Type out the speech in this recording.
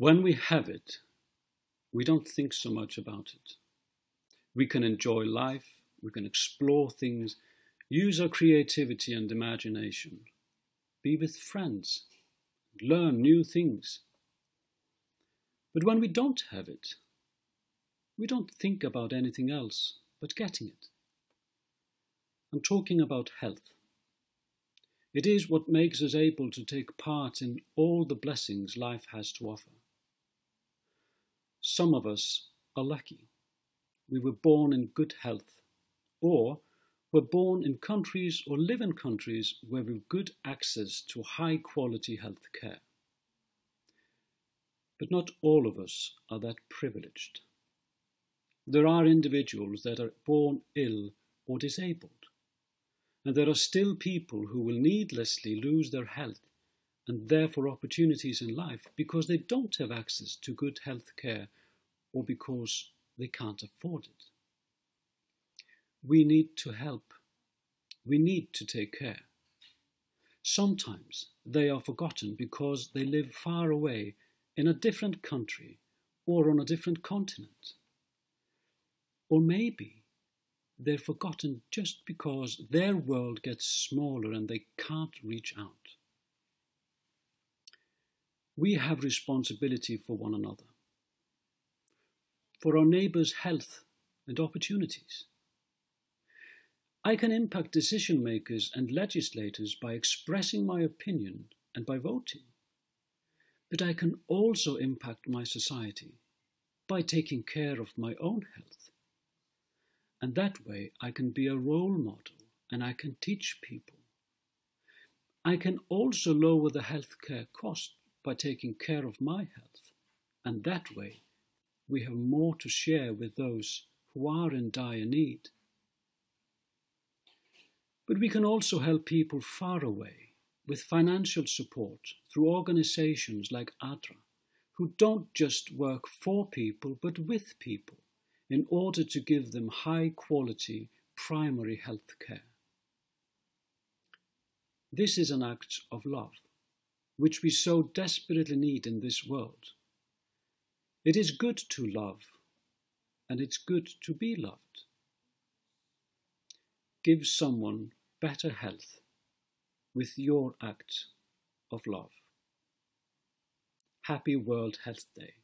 When we have it, we don't think so much about it. We can enjoy life, we can explore things, use our creativity and imagination, be with friends, learn new things. But when we don't have it, we don't think about anything else but getting it. I'm talking about health. It is what makes us able to take part in all the blessings life has to offer. Some of us are lucky. We were born in good health, or were born in countries or live in countries where we've good access to high quality health care. But not all of us are that privileged. There are individuals that are born ill or disabled, and there are still people who will needlessly lose their health and therefore opportunities in life because they don't have access to good health care or because they can't afford it. We need to help. We need to take care. Sometimes they are forgotten because they live far away in a different country or on a different continent. Or maybe they're forgotten just because their world gets smaller and they can't reach out. We have responsibility for one another, for our neighbours' health and opportunities. I can impact decision makers and legislators by expressing my opinion and by voting. But I can also impact my society by taking care of my own health. And that way I can be a role model and I can teach people. I can also lower the healthcare cost by taking care of my health. And that way we have more to share with those who are in dire need. But we can also help people far away with financial support through organizations like ADRA, who don't just work for people but with people in order to give them high quality primary health care. This is an act of love, which we so desperately need in this world. It is good to love, and it's good to be loved. Give someone better health with your act of love. Happy World Health Day.